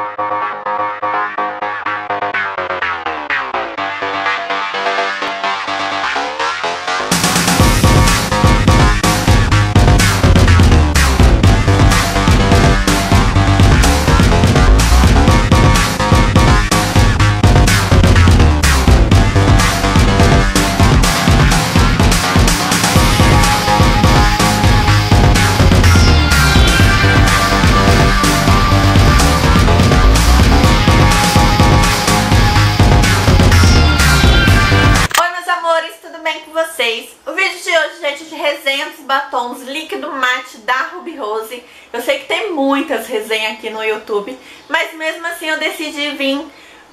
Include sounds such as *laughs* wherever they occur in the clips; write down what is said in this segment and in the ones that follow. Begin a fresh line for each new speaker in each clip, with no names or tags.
Música batons líquido mate da Ruby Rose. Eu sei que tem muitas resenhas aqui no YouTube, mas mesmo assim eu decidi vir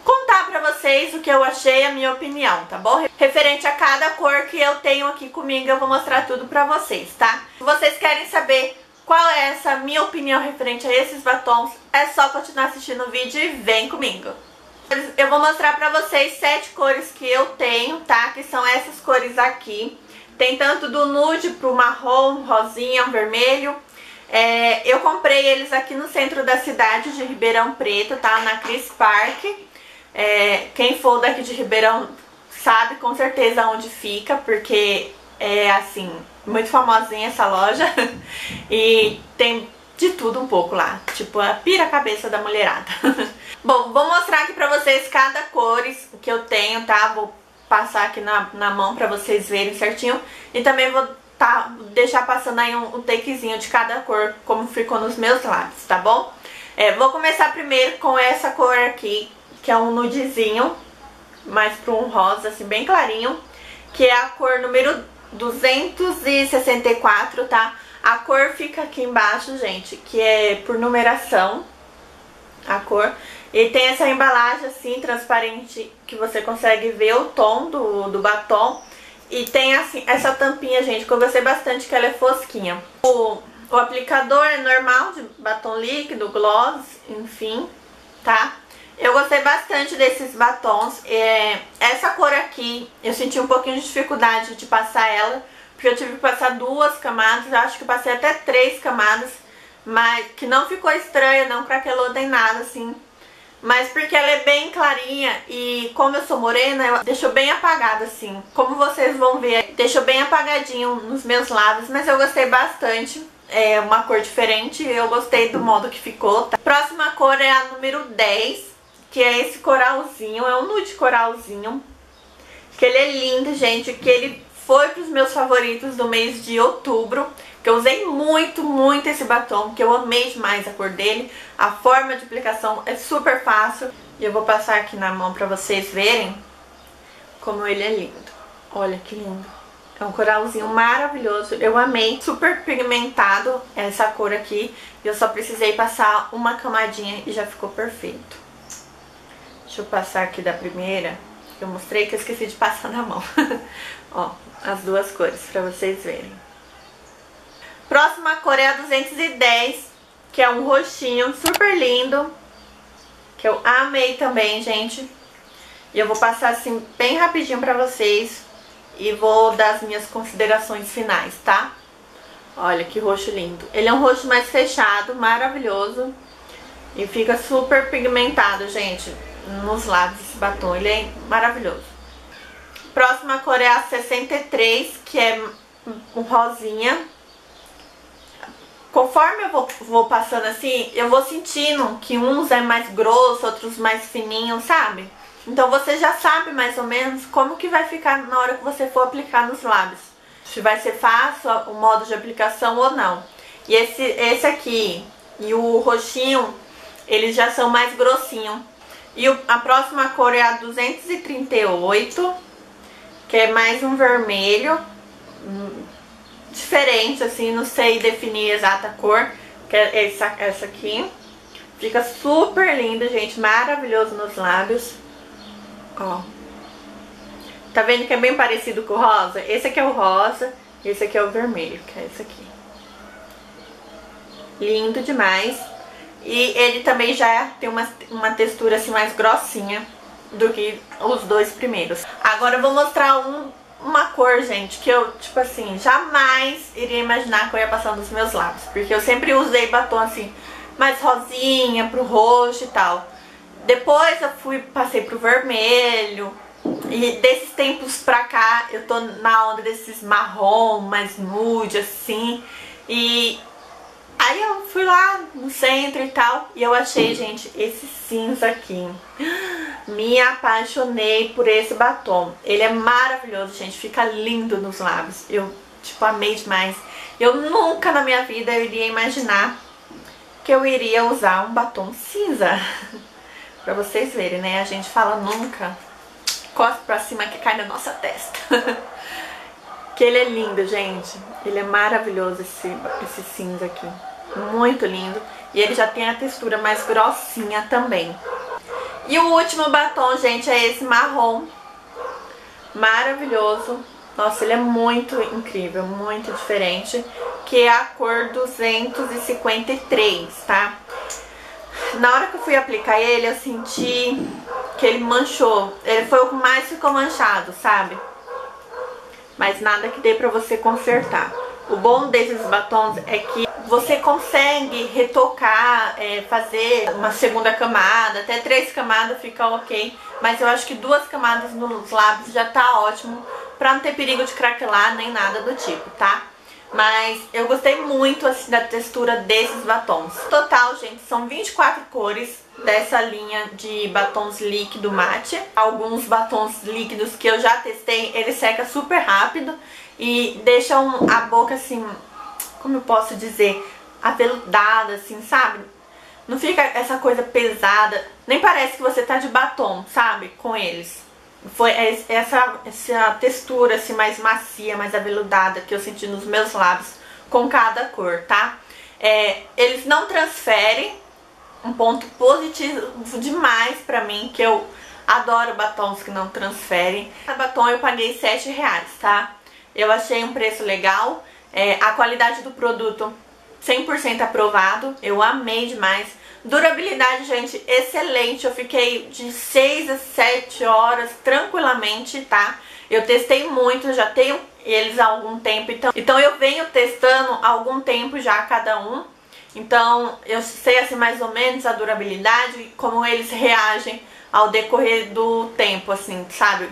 contar pra vocês o que eu achei, a minha opinião, tá bom? Referente a cada cor que eu tenho aqui comigo, eu vou mostrar tudo pra vocês, tá? Se vocês querem saber qual é essa minha opinião referente a esses batons, é só continuar assistindo o vídeo e vem comigo. Eu vou mostrar pra vocês sete cores que eu tenho, tá? Que são essas cores aqui. Tem tanto do nude pro marrom, rosinha, vermelho. É, eu comprei eles aqui no centro da cidade de Ribeirão Preto, tá? Na Cris Park. É, quem for daqui de Ribeirão sabe com certeza onde fica, porque é assim, muito famosinha essa loja. *laughs* e tem de tudo um pouco lá, tipo a pira-cabeça da mulherada. *laughs* Bom, vou mostrar aqui pra vocês cada cores que eu tenho, tá? Vou passar aqui na, na mão pra vocês verem certinho. E também vou tá, deixar passando aí um, um takezinho de cada cor, como ficou nos meus lábios, tá bom? É, vou começar primeiro com essa cor aqui, que é um nudezinho, mais para um rosa, assim, bem clarinho, que é a cor número 264, tá? A cor fica aqui embaixo, gente, que é por numeração, a cor. E tem essa embalagem assim, transparente, que você consegue ver o tom do, do batom. E tem assim, essa tampinha, gente, que eu gostei bastante, que ela é fosquinha. O, o aplicador é normal, de batom líquido, gloss, enfim, tá? Eu gostei bastante desses batons. É, essa cor aqui, eu senti um pouquinho de dificuldade de passar ela, porque eu tive que passar duas camadas, eu acho que passei até três camadas, mas que não ficou estranha, não craquelou nem nada, assim, mas porque ela é bem clarinha e como eu sou morena, ela deixou bem apagada assim. Como vocês vão ver, deixou bem apagadinho nos meus lábios, mas eu gostei bastante. É uma cor diferente eu gostei do modo que ficou. Tá? Próxima cor é a número 10, que é esse coralzinho, é um nude coralzinho. Que ele é lindo, gente, que ele foi pros meus favoritos do mês de outubro. Que eu usei muito, muito esse batom, que eu amei demais a cor dele. A forma de aplicação é super fácil. E eu vou passar aqui na mão pra vocês verem como ele é lindo. Olha que lindo. É um coralzinho maravilhoso. Eu amei. Super pigmentado essa cor aqui. E eu só precisei passar uma camadinha e já ficou perfeito. Deixa eu passar aqui da primeira. Eu mostrei que eu esqueci de passar na mão. *laughs* Ó, as duas cores pra vocês verem. Próxima cor é a 210, que é um roxinho super lindo, que eu amei também, gente. E eu vou passar assim bem rapidinho pra vocês e vou dar as minhas considerações finais, tá? Olha que roxo lindo. Ele é um roxo mais fechado, maravilhoso. E fica super pigmentado, gente, nos lábios esse batom. Ele é maravilhoso. Próxima cor é a 63, que é um rosinha conforme eu vou, vou passando assim, eu vou sentindo que uns é mais grosso, outros mais fininhos, sabe? Então você já sabe mais ou menos como que vai ficar na hora que você for aplicar nos lábios. Se vai ser fácil o modo de aplicação ou não. E esse, esse aqui e o roxinho, eles já são mais grossinhos. E o, a próxima cor é a 238, que é mais um vermelho diferente, assim, não sei definir exata cor, que é essa, essa aqui. Fica super lindo, gente, maravilhoso nos lábios. Ó. Tá vendo que é bem parecido com o rosa? Esse aqui é o rosa, esse aqui é o vermelho, que é esse aqui. Lindo demais. E ele também já tem uma, uma textura assim mais grossinha do que os dois primeiros. Agora eu vou mostrar um uma cor, gente, que eu, tipo assim, jamais iria imaginar que eu ia passar nos meus lábios. Porque eu sempre usei batom, assim, mais rosinha, pro roxo e tal. Depois eu fui, passei pro vermelho. E desses tempos pra cá, eu tô na onda desses marrom, mais nude, assim. E aí eu fui lá no centro e tal. E eu achei, gente, esse cinza aqui. Me apaixonei por esse batom. Ele é maravilhoso, gente. Fica lindo nos lábios. Eu, tipo, amei demais. Eu nunca na minha vida iria imaginar que eu iria usar um batom cinza. *laughs* pra vocês verem, né? A gente fala nunca. Cospe pra cima que cai na nossa testa. *laughs* que ele é lindo, gente. Ele é maravilhoso esse, esse cinza aqui. Muito lindo. E ele já tem a textura mais grossinha também. E o último batom, gente, é esse marrom. Maravilhoso. Nossa, ele é muito incrível, muito diferente. Que é a cor 253, tá? Na hora que eu fui aplicar ele, eu senti que ele manchou. Ele foi o que mais ficou manchado, sabe? Mas nada que dê pra você consertar. O bom desses batons é que você consegue retocar, é, fazer uma segunda camada, até três camadas fica ok. Mas eu acho que duas camadas nos lábios já tá ótimo pra não ter perigo de craquelar nem nada do tipo, tá? Mas eu gostei muito assim, da textura desses batons. Total, gente, são 24 cores dessa linha de batons líquido mate. Alguns batons líquidos que eu já testei, ele seca super rápido e deixam a boca assim como eu posso dizer, aveludada, assim, sabe? Não fica essa coisa pesada, nem parece que você tá de batom, sabe? Com eles. Foi essa, essa textura, assim, mais macia, mais aveludada que eu senti nos meus lábios com cada cor, tá? É, eles não transferem, um ponto positivo demais pra mim, que eu adoro batons que não transferem. A batom eu paguei 7 reais, tá? Eu achei um preço legal. É, a qualidade do produto 100% aprovado, eu amei demais. Durabilidade, gente, excelente. Eu fiquei de 6 a 7 horas tranquilamente, tá? Eu testei muito, já tenho eles há algum tempo, então, então eu venho testando há algum tempo já cada um. Então eu sei assim mais ou menos a durabilidade e como eles reagem ao decorrer do tempo, assim, sabe?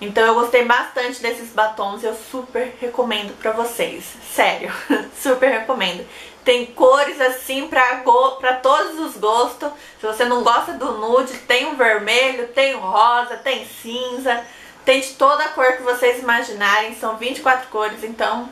Então eu gostei bastante desses batons, eu super recomendo pra vocês, sério, *laughs* super recomendo. Tem cores assim pra, pra todos os gostos, se você não gosta do nude, tem o vermelho, tem o rosa, tem cinza, tem de toda a cor que vocês imaginarem, são 24 cores, então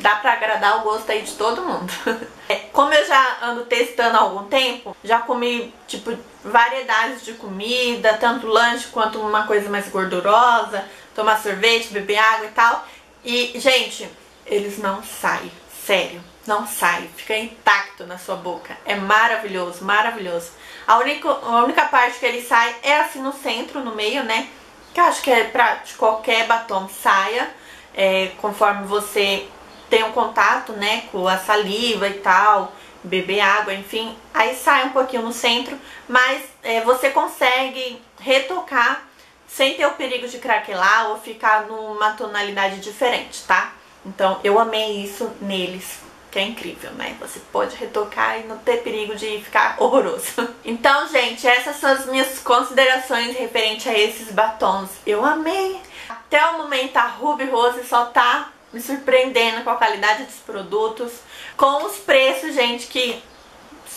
dá pra agradar o gosto aí de todo mundo. *laughs* É, como eu já ando testando há algum tempo, já comi, tipo, variedades de comida, tanto lanche quanto uma coisa mais gordurosa, tomar sorvete, beber água e tal. E, gente, eles não saem, sério, não saem, fica intacto na sua boca. É maravilhoso, maravilhoso. A única, a única parte que ele sai é assim no centro, no meio, né? Que eu acho que é pra de qualquer batom saia, é, conforme você tem um contato, né, com a saliva e tal, beber água, enfim, aí sai um pouquinho no centro, mas é, você consegue retocar sem ter o perigo de craquelar ou ficar numa tonalidade diferente, tá? Então eu amei isso neles, que é incrível, né? Você pode retocar e não ter perigo de ficar *laughs* horroroso. Então, gente, essas são as minhas considerações referente a esses batons. Eu amei! Até o momento a Ruby Rose só tá me surpreendendo com a qualidade dos produtos, com os preços, gente, que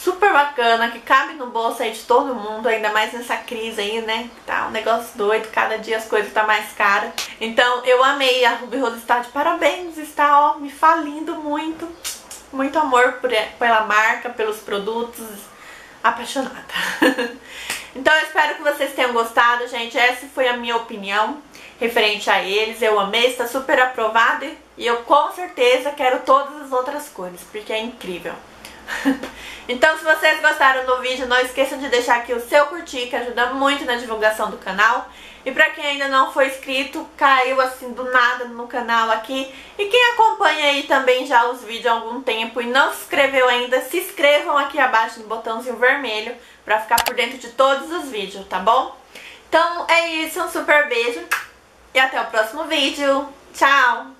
super bacana, que cabe no bolso aí de todo mundo, ainda mais nessa crise aí, né? Tá um negócio doido, cada dia as coisas tá mais caras. Então eu amei, a Ruby Rose está de parabéns, está ó, me falindo muito. Muito amor pela marca, pelos produtos, apaixonada. *laughs* então eu espero que vocês tenham gostado, gente. Essa foi a minha opinião referente a eles. Eu amei, está super aprovado e eu com certeza quero todas as outras cores, porque é incrível. *laughs* então se vocês gostaram do vídeo, não esqueçam de deixar aqui o seu curtir, que ajuda muito na divulgação do canal. E pra quem ainda não foi inscrito, caiu assim do nada no canal aqui. E quem acompanha aí também já os vídeos há algum tempo e não se inscreveu ainda, se inscrevam aqui abaixo no botãozinho vermelho pra ficar por dentro de todos os vídeos, tá bom? Então é isso, um super beijo e até o próximo vídeo. Tchau!